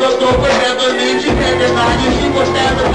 Eu she would é verdade, but never